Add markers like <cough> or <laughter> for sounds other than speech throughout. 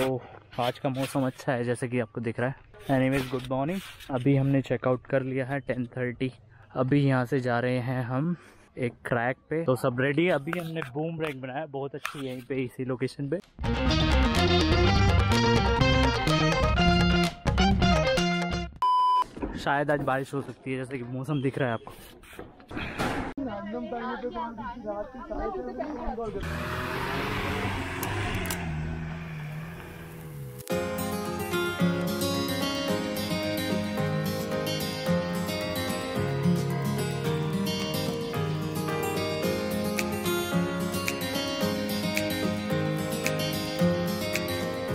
तो आज का मौसम अच्छा है, जैसे कि आपको दिख रहा है। एनीवेज गुड मॉर्निंग अभी हमने चेकआउट कर लिया है टेन थर्टी अभी यहाँ से जा रहे हैं हम एक क्रैक पे। तो सब रेडी है। अभी हमने बूम ब्रेक बनाया। बहुत अच्छी यहीं पे, इसी लोकेशन पे। शायद आज बारिश हो सकती है, जैसे कि मौसम दिख रहा है आपको।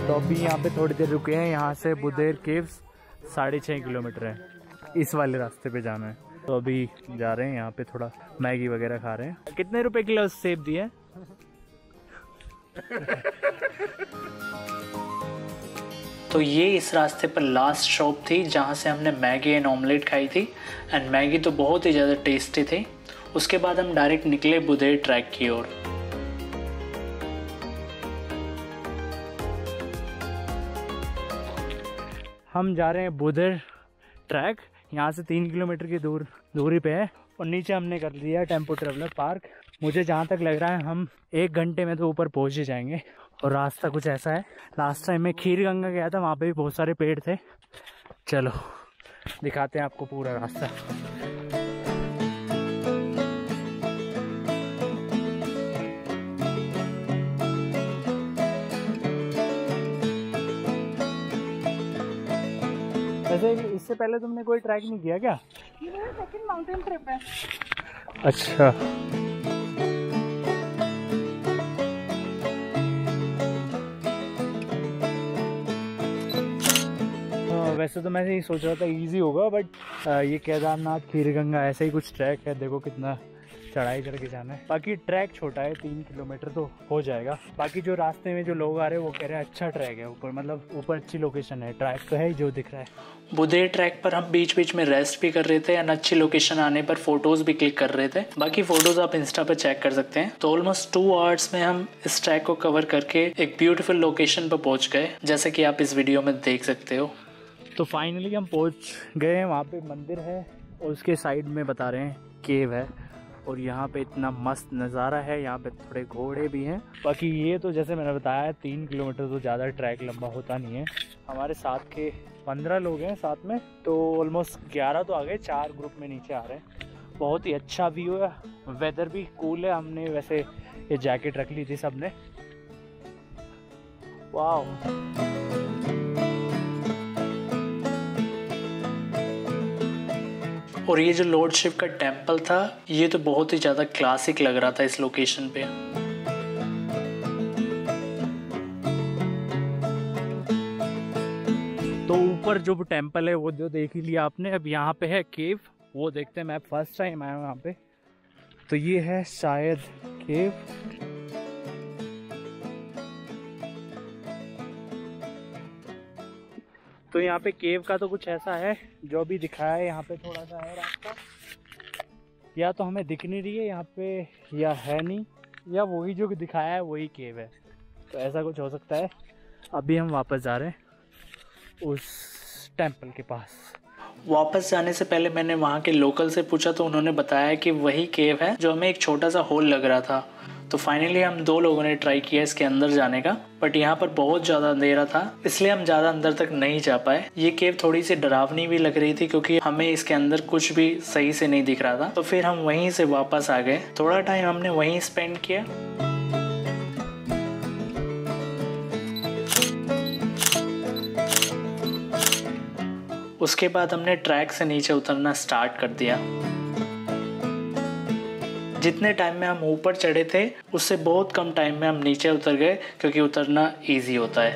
तो अभी यहाँ पे थोड़ी देर रुके हैं, यहाँ से बुधेर केव्स साढ़े छः किलोमीटर है। इस वाले रास्ते पे जाना है। तो अभी जा रहे हैं, यहाँ पे थोड़ा मैगी वगैरह खा रहे हैं। कितने रुपए किलो सेब दिए? <laughs> तो ये इस रास्ते पर लास्ट शॉप थी, जहाँ से हमने मैगी एंड ऑमलेट खाई थी। एंड मैगी तो बहुत ही ज़्यादा टेस्टी थी। उसके बाद हम डायरेक्ट निकले बुधेर ट्रैक की ओर। हम जा रहे हैं बुधर ट्रैक। यहाँ से तीन किलोमीटर की दूर दूरी पे है और नीचे हमने कर लिया टेंपो ट्रेवलर पार्क। मुझे जहाँ तक लग रहा है हम एक घंटे में तो ऊपर पहुँच ही जाएँगे। और रास्ता कुछ ऐसा है। लास्ट टाइम मैं खीर गंगा गया था, वहाँ पे भी बहुत सारे पेड़ थे। चलो, दिखाते हैं आपको पूरा रास्ता। वैसे इससे पहले तुमने कोई ट्रैक नहीं किया क्या? ये मेरा सेकंड माउंटेन ट्रिप है। अच्छा। हाँ, वैसे तो मैं यही सोच रहा था इजी होगा बट ये केदारनाथ खीर गंगा ऐसा ही कुछ ट्रैक है देखो कितना चढ़ाई चढ़ के जाना है। बाकी ट्रैक छोटा है तीन किलोमीटर तो हो जाएगा। बाकी जो रास्ते में जो लोग आ रहे हैं वो कह रहे हैं अच्छा ट्रैक है ऊपर मतलब ऊपर अच्छी लोकेशन है। ट्रैक तो है जो दिख रहा है। बुदेर ट्रैक पर हम बीच बीच में रेस्ट भी कर रहे थे एंड अच्छी लोकेशन आने पर फ़ोटोज़ भी क्लिक कर रहे थे। बाकी फ़ोटोज़ आप इंस्टा पे चेक कर सकते हैं। तो ऑलमोस्ट टू आवर्स में हम इस ट्रैक को कवर करके एक ब्यूटीफुल लोकेशन पर पहुँच गए जैसे कि आप इस वीडियो में देख सकते हो। तो फाइनली हम पहुँच गए हैं वहाँ पे मंदिर है और उसके साइड में बता रहे हैं केव है। और यहाँ पे इतना मस्त नज़ारा है, यहाँ पे थोड़े घोड़े भी हैं। बाकी ये तो जैसे मैंने बताया, तीन किलोमीटर तो ज़्यादा ट्रैक लंबा होता नहीं है। हमारे साथ के पंद्रह लोग हैं साथ में तो ऑलमोस्ट ग्यारह तो आ गए, चार ग्रुप में नीचे आ रहे हैं। बहुत ही अच्छा व्यू है वेदर भी कूल है, हमने वैसे ये जैकेट रख ली थी सबने वाह और ये जो लॉर्ड शिव का टेंपल था, ये तो बहुत ही ज़्यादा क्लासिक लग रहा था इस लोकेशन पे। तो ऊपर जो टेंपल है, वो जो देख ही लिया आपने, अब यहाँ पे है केव वो देखते हैं, मैं फ़र्स्ट टाइम आया हूँ यहाँ पे। तो ये है शायद केव तो यहाँ पे केव का तो कुछ ऐसा है, जो भी दिखाया है यहाँ पे थोड़ा सा है रास्ता। या तो हमें दिख नहीं रही है यहाँ पे, या है नहीं, या वही जो दिखाया है वही केव है। तो ऐसा कुछ हो सकता है। अभी हम वापस जा रहे हैं उस टेंपल के पास। वापस जाने से पहले मैंने वहाँ के लोकल से पूछा तो उन्होंने बताया कि वही केव है जो हमें एक छोटा सा होल लग रहा था। तो फाइनली हम दो लोगों ने ट्राई किया इसके अंदर जाने का बट यहाँ पर बहुत ज़्यादा अंधेरा था, इसलिए हम ज़्यादा अंदर तक नहीं जा पाए। ये केव थोड़ी सी डरावनी भी लग रही थी क्योंकि हमें इसके अंदर कुछ भी सही से नहीं दिख रहा था। तो फिर हम वहीं से वापस आ गए। थोड़ा टाइम हमने वहीं स्पेंड किया। उसके बाद हमने ट्रैक से नीचे उतरना स्टार्ट कर दिया। जितने टाइम में हम ऊपर चढ़े थे उससे बहुत कम टाइम में हम नीचे उतर गए क्योंकि उतरना ईजी होता है।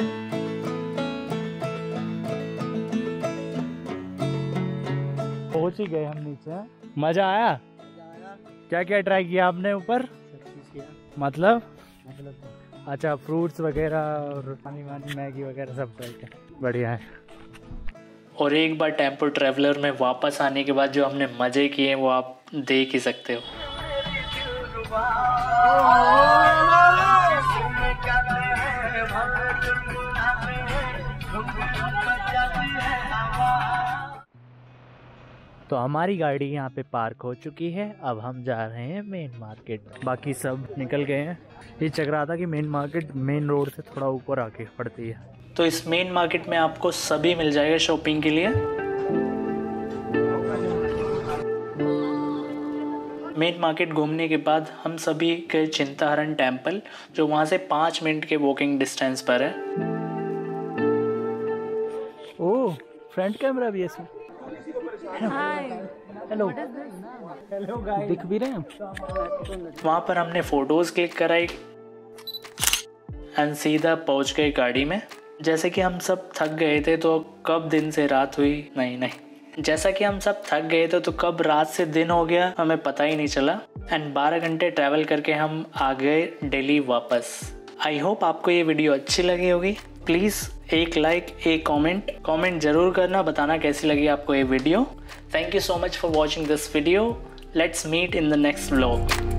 पहुँच ही गए हम नीचे। मज़ा आया? क्या क्या ट्राई किया आपने ऊपर? मतलब? अच्छा फ्रूट्स वगैरह और पानी वानी मैगी वगैरह सब ट्राई किया। बढ़िया है। और एक बार टेंपो ट्रेवलर में वापस आने के बाद जो हमने मज़े किए वो आप देख ही सकते हो। तो हमारी गाड़ी यहाँ पे पार्क हो चुकी है। अब हम जा रहे हैं मेन मार्केट बाकी सब निकल गए हैं। ये चक रहा था कि मेन मार्केट मेन रोड से थोड़ा ऊपर आके पड़ती है। तो इस मेन मार्केट में आपको सभी मिल जाएगा शॉपिंग के लिए। मेन मार्केट घूमने के बाद हम सभी गए चिंताहरण टेंपल जो वहाँ से पाँच मिनट के वॉकिंग डिस्टेंस पर है। ओह फ्रंट कैमरा भी है इसमें हेलो हेलो दिख भी रहे हैं? वहाँ पर हमने फ़ोटोज़ क्लिक कराई एंड सीधा पहुँच गए गाड़ी में। जैसे कि हम सब थक गए थे तो कब दिन से रात हुई? नहीं नहीं। जैसा कि हम सब थक गए थे तो कब रात से दिन हो गया, हमें पता ही नहीं चला। एंड 12 घंटे ट्रैवल करके हम आ गए दिल्ली वापस। आई होप आपको ये वीडियो अच्छी लगी होगी। प्लीज़ एक लाइक एक कमेंट कमेंट ज़रूर करना, बताना कैसी लगी आपको ये video thank you so much for watching this video let's meet in the next vlog